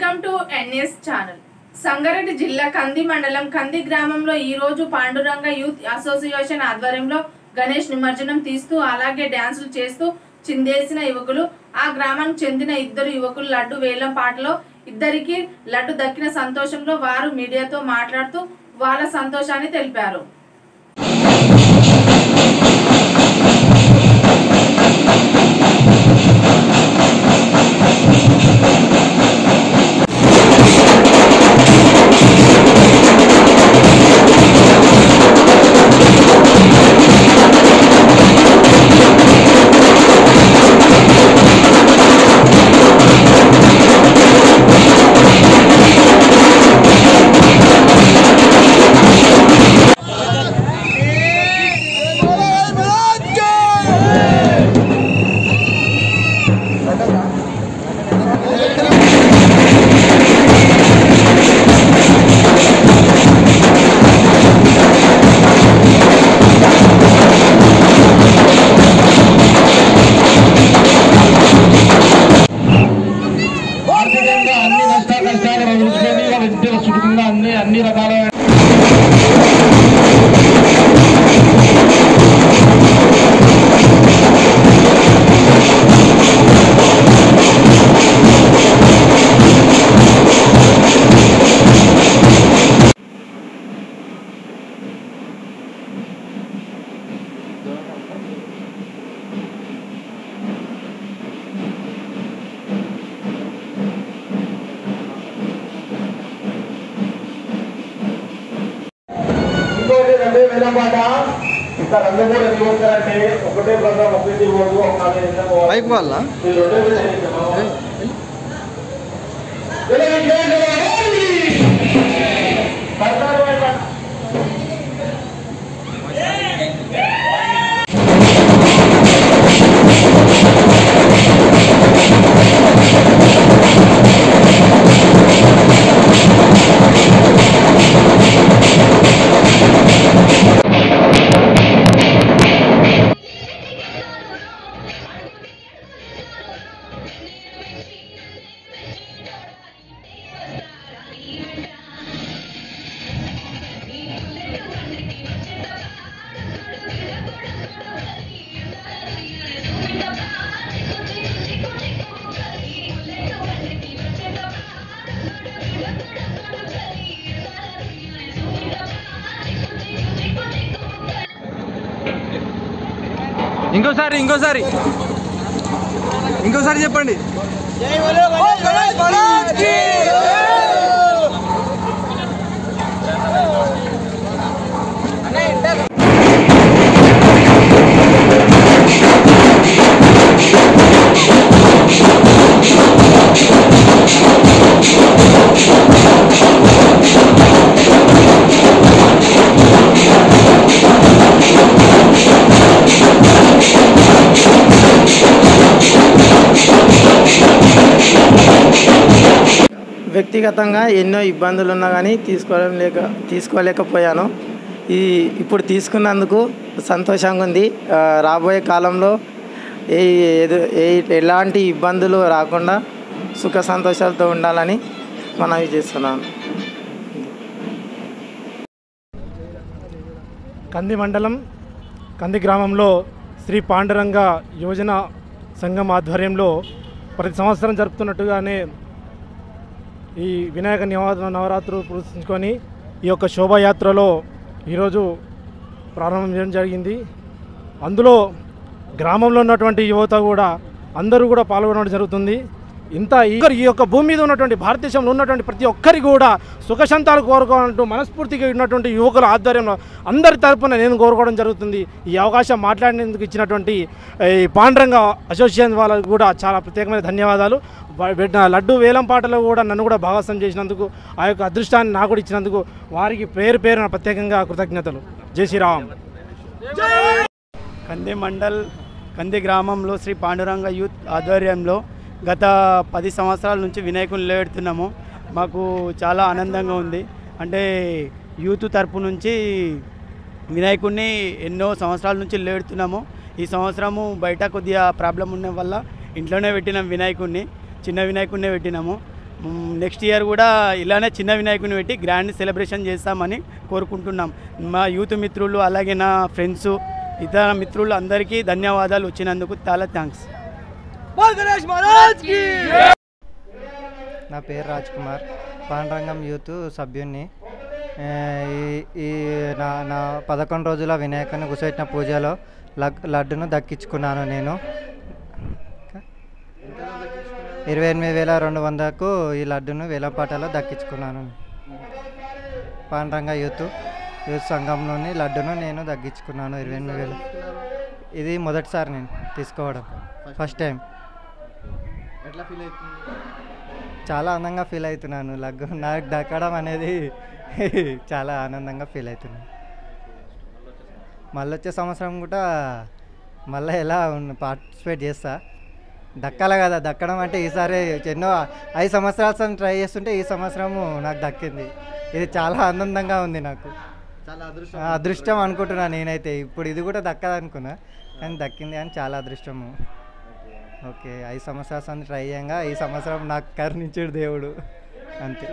Welcome to NS channel. Sangareddy జిల్లా కంది మండలం కంది గ్రామంలో ఈరోజు పాండురంగ యూత్ అసోసియేషన్ ఆధ్వర్యంలో గణేష్ నిమజ్జనం తీస్తూ అలాగే డ్యాన్సులు చేస్తూ చిందేసిన యువకులు ఆ గ్రామానికి చెందిన ఇద్దరు యువకులు లడ్డు వేలం పాటలో ఇద్దరికి లడ్డు దక్కిన సంతోషంలో వారు మీడియాతో మాట్లాడుతూ వాళ్ళ సంతోషాన్ని తెలిపారు. ఇక్కడ రెండు కూడా ఒకటే ప్రోగ్రామ్ ఒకటి రోజు. బైక్ ఇంకోసారి ఇంకోసారి. ఇంకోసారి చెప్పండి. వ్యక్తిగతంగా ఎన్నో ఇబ్బందులు ఉన్నా కానీ తీసుకోవడం లేక తీసుకోలేకపోయాను. ఈ ఇప్పుడు తీసుకున్నందుకు సంతోషంగా ఉంది. రాబోయే కాలంలో ఏ ఏ ఎలాంటి ఇబ్బందులు రాకుండా సుఖ సంతోషాలతో ఉండాలని మనవి చేస్తున్నాను. కంది మండలం కంది గ్రామంలో శ్రీ పాండురంగ యోజన సంఘం ఆధ్వర్యంలో ప్రతి సంవత్సరం జరుపుతున్నట్టుగానే ఈ వినాయక నవ నవరాత్రులు పురుషించుకొని ఈ యొక్క శోభాయాత్రలో ఈరోజు ప్రారంభం చేయడం జరిగింది. అందులో గ్రామంలో ఉన్నటువంటి యువత కూడా అందరూ కూడా పాల్గొనడం జరుగుతుంది. ఇంత ఈ ఈ యొక్క భూమి మీద ఉన్నటువంటి భారతదేశంలో ఉన్నటువంటి ప్రతి ఒక్కరికి కూడా సుఖశాంతాలు కోరుకోవాలంటూ మనస్ఫూర్తిగా ఉన్నటువంటి యువకుల ఆధ్వర్యంలో అందరి తరపున నేను కోరుకోవడం జరుగుతుంది. ఈ అవకాశం మాట్లాడినందుకు ఇచ్చినటువంటి ఈ పాండ్రంగ అసోసియేషన్ వాళ్ళకు కూడా చాలా ప్రత్యేకమైన ధన్యవాదాలు. పెట్టిన లడ్డు వేలం పాటలో కూడా నన్ను కూడా భాగస్వామ్యం చేసినందుకు ఆ యొక్క అదృష్టాన్ని నాకు కూడా ఇచ్చినందుకు వారికి పేరు పేరున ప్రత్యేకంగా కృతజ్ఞతలు. జై శ్రీరామ్. కంది మండల్ కంది గ్రామంలో శ్రీ పాండురంగ యూత్ ఆధ్వర్యంలో గత పది సంవత్సరాల నుంచి వినాయకుని నిలబెడుతున్నాము. మాకు చాలా ఆనందంగా ఉంది. అంటే యూత్ తరపు నుంచి వినాయకుడిని ఎన్నో సంవత్సరాల నుంచి నిలబెడుతున్నాము. ఈ సంవత్సరము బయట కొద్దిగా ప్రాబ్లం ఉండడం వల్ల ఇంట్లోనే పెట్టినాం వినాయకుడిని చిన్న వినాయకుడినే పెట్టినాము. నెక్స్ట్ ఇయర్ కూడా ఇలానే చిన్న వినాయకుని పెట్టి గ్రాండ్ సెలబ్రేషన్ చేస్తామని కోరుకుంటున్నాం. మా యూత్ మిత్రులు అలాగే నా ఫ్రెండ్స్ ఇతర మిత్రులు అందరికీ ధన్యవాదాలు. వచ్చినందుకు చాలా థ్యాంక్స్. నా పేరు రాజ్ కుమార్ పాండరంగం యూత్ సభ్యుణ్ణి. ఈ ఈ నా నా పదకొండు రోజుల వినాయకుని కూర్చోబెట్టిన పూజలో లడ్డును దక్కించుకున్నాను నేను. ఇరవై ఎనిమిది వేల రెండు వందలకు ఈ లడ్డును వేలంపాటలో దక్కించుకున్నాను. పాండరంగ యూత్ యూత్ సంఘంలోని లడ్డును నేను దక్కించుకున్నాను ఇరవై ఎనిమిది వేలు. ఇది మొదటిసారి నేను తీసుకోవడం. First time. ఎట్లా ఫీల్ అవుతుంది? చాలా ఆనందంగా ఫీల్ అవుతున్నాను లగ్గు. నాకు దక్కడం అనేది చాలా ఆనందంగా ఫీల్ అవుతున్నాను. మళ్ళీ వచ్చే సంవత్సరం కూడా మళ్ళీ ఎలా పార్టిసిపేట్ చేస్తా. దక్కాలి కదా దక్కడం అంటే ఈసారి ఎన్నో ఐదు సంవత్సరాల ట్రై చేస్తుంటే ఈ సంవత్సరము నాకు దక్కింది. ఇది చాలా ఆనందంగా ఉంది నాకు. చాలా అదృష్టం అదృష్టం అనుకుంటున్నాను నేనైతే. ఇప్పుడు ఇది కూడా దక్కదు అనుకున్నా కానీ దక్కింది అని చాలా అదృష్టము. ఓకే ఐదు సంవత్సరాలు ట్రై చేయంగా ఈ సంవత్సరం నాకు కరుణించాడు దేవుడు. అంతే.